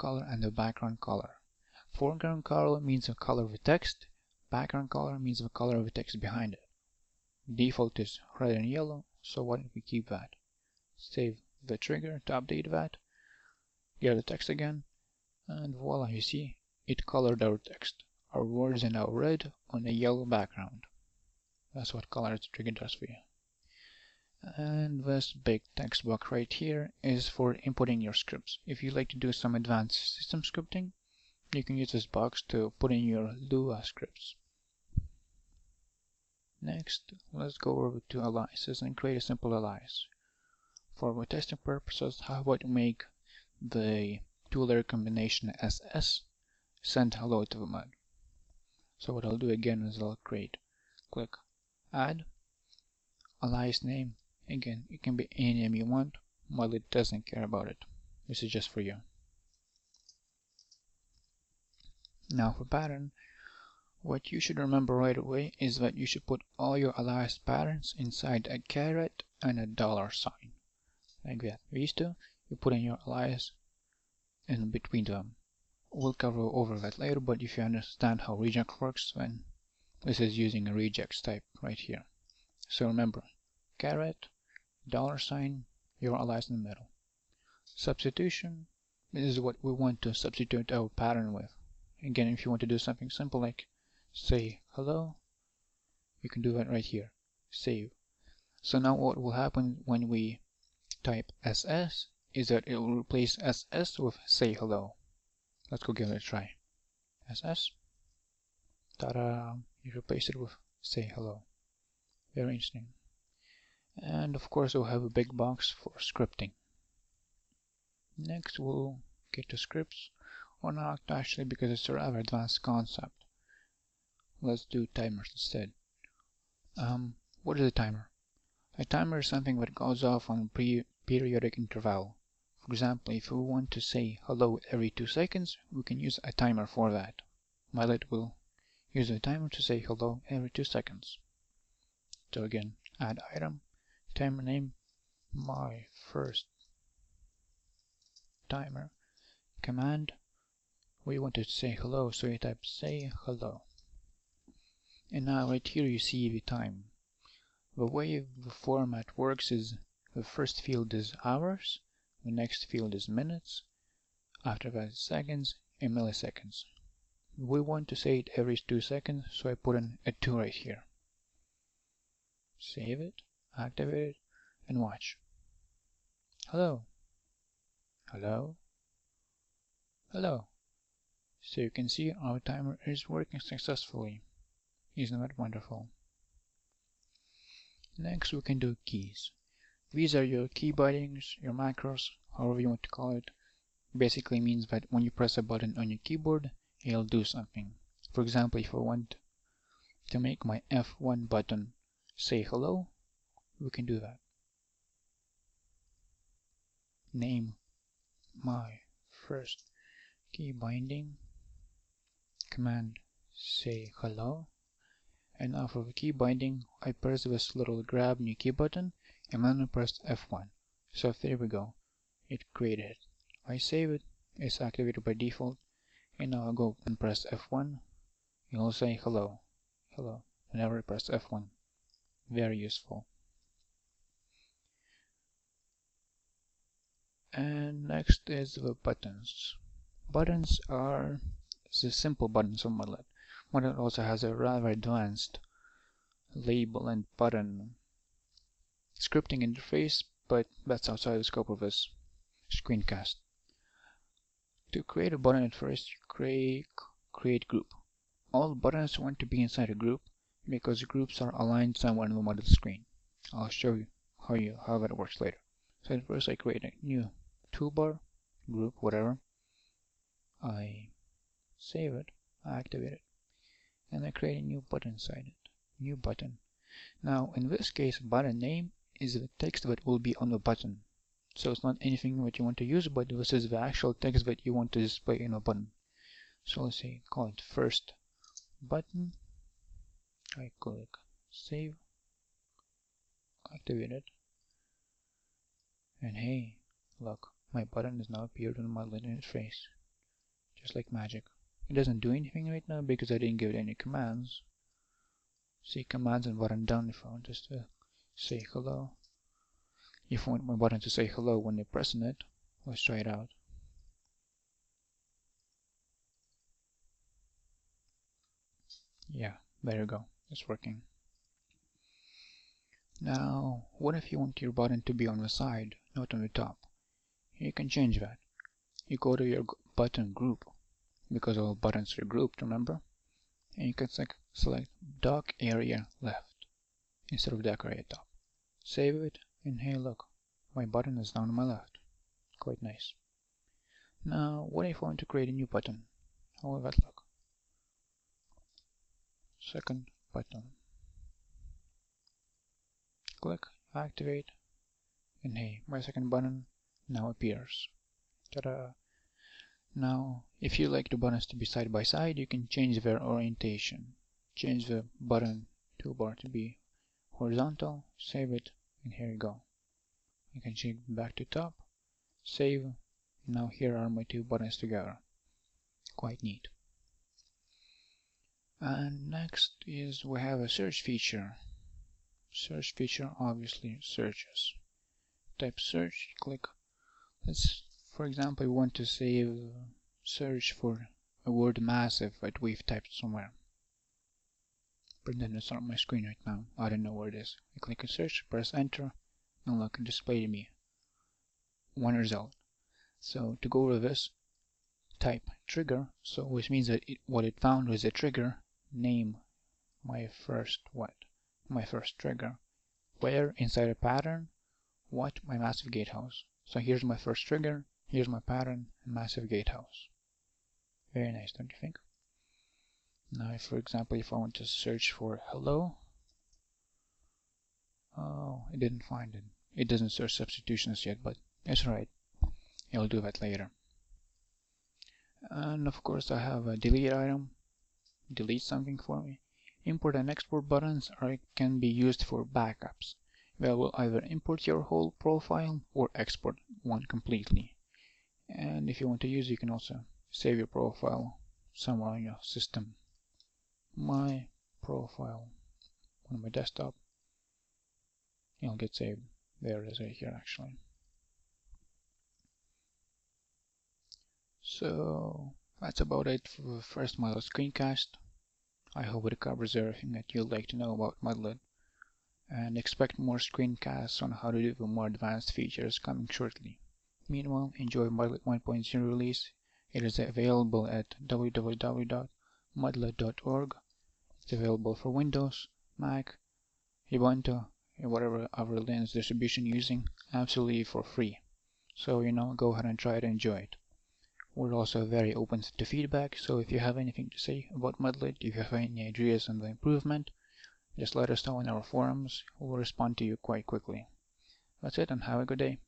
color and the background color. Foreground color means the color of the text, background color means the color of the text behind it. Default is red and yellow, so why don't we keep that? Save the trigger to update that, get the text again, and voila, you see, it colored our text. Our words are now red on a yellow background. That's what color trigger does for you. And this big text box right here is for inputting your scripts. If you like to do some advanced system scripting, you can use this box to put in your Lua scripts. Next, let's go over to aliases and create a simple alias. For testing purposes, how about make the two-letter combination SS send hello to the MUD. So what I'll do again is I'll create, click add, alias name, again it can be any name you want, while it doesn't care about it. This is just for you. Now for pattern, what you should remember right away is that you should put all your alias patterns inside a caret and a dollar sign. Like that. These two, you put in your alias in between them. We'll cover over that later, but if you understand how regex works, then this is using a regex type right here. So remember, caret, dollar sign, your alias in the middle. Substitution, is what we want to substitute our pattern with. Again, if you want to do something simple like say hello, you can do that right here. Save. So now what will happen when we type SS is that it will replace SS with say hello. Let's go give it a try. SS. Ta-da! You replace it with say hello. Very interesting. And of course we'll have a big box for scripting. Next we'll get to scripts, or not actually because it's a rather advanced concept. Let's do timers instead. Um, what is a timer? A timer is something that goes off on pre periodic interval. For example, if we want to say hello every 2 seconds, we can use a timer for that. Mudlet will use a timer to say hello every 2 seconds. So again, add item, timer name, my first timer, command, we want to say hello, so you type say hello. And now right here you see the time. The way the format works is the first field is hours, the next field is minutes, after that seconds and milliseconds. We want to say it every 2 seconds, so I put in a 2 right here. Save it, activate it, and watch. Hello. Hello. Hello. So you can see our timer is working successfully. Isn't that wonderful? Next we can do keys. These are your key bindings, your macros, however you want to call it. Basically means that when you press a button on your keyboard, it'll do something. For example, if I want to make my F1 button say hello, we can do that. Name my first key binding. Command say hello. And for the key binding I press this little grab new key button and then I press F1 so there we go. It created. It I save it. It's activated by default. And now I'll go and press F1 it'll say hello. Hello. Whenever I press F1 very useful and next is the buttons. Buttons are the simple buttons of Mudlet Mudlet also has a rather advanced label and button scripting interface but that's outside the scope of this screencast. To create a button at first create create group. All buttons want to be inside a group because groups are aligned somewhere on the Mudlet screen. I'll show you how you how that works later. So at first I create a new toolbar, group, whatever. I save it, I activate it, and I create a new button inside it. New button. Now, in this case, button name is the text that will be on the button. So it's not anything that you want to use, but this is the actual text that you want to display in a button. So let's say call it first button. I click save, activate it, and hey, look, my button has now appeared on my Linux interface. just like magic. It doesn't do anything right now because I didn't give it any commands. See commands and button down if I want just to say hello. If I want my button to say hello when they're pressing it, let's try it out. Yeah, there you go. It's working. Now, what if you want your button to be on the side, not on the top? You can change that. You go to your button group, because all buttons are grouped, remember? And you can select dock area left instead of dock area top. Save it, and hey look, my button is down on my left. Quite nice. Now, what if I want to create a new button? How will that look? Second button click activate and hey my second button now appears. Ta-da. Now if you like the buttons to be side by side you can change their orientation. Change the button toolbar to be horizontal save it and here you go. You can change back to top save. Now here are my two buttons together. Quite neat. And next is we have a search feature. Search feature obviously searches. Type search click let's for example we want to save search for a word massive that we've typed somewhere. Pretend it's on my screen right now. I don't know where it is. I click on search press enter and look display to me. One result. So to go over this type trigger. So which means that it, what it found was a trigger. Name my first what? My first trigger. Where? Inside a pattern, what? My massive gatehouse. So here's my first trigger, here's my pattern, and massive gatehouse. Very nice, don't you think? Now, for example, if I want to search for hello, oh, it didn't find it. It doesn't search substitutions yet, but it's right. I'll do that later. And of course, I have a delete item. Delete something for me. Import and export buttons are, it can be used for backups. They will either import your whole profile or export one completely. And if you want to use, you can also save your profile somewhere on your system. My profile on my desktop, it'll get saved. There it is right here actually. So that's about it for the first Milo screencast. I hope it covers everything that you'd like to know about Mudlet, and expect more screencasts on how to do the more advanced features coming shortly. Meanwhile, enjoy Mudlet 1.0 release. It is available at www.mudlet.org. It's available for Windows, Mac, Ubuntu, and whatever other Linux distribution using absolutely for free. So, you know, go ahead and try it and enjoy it. We're also very open to feedback, so if you have anything to say about Mudlet, if you have any ideas on the improvement, just let us know in our forums. We'll respond to you quite quickly. That's it and have a good day.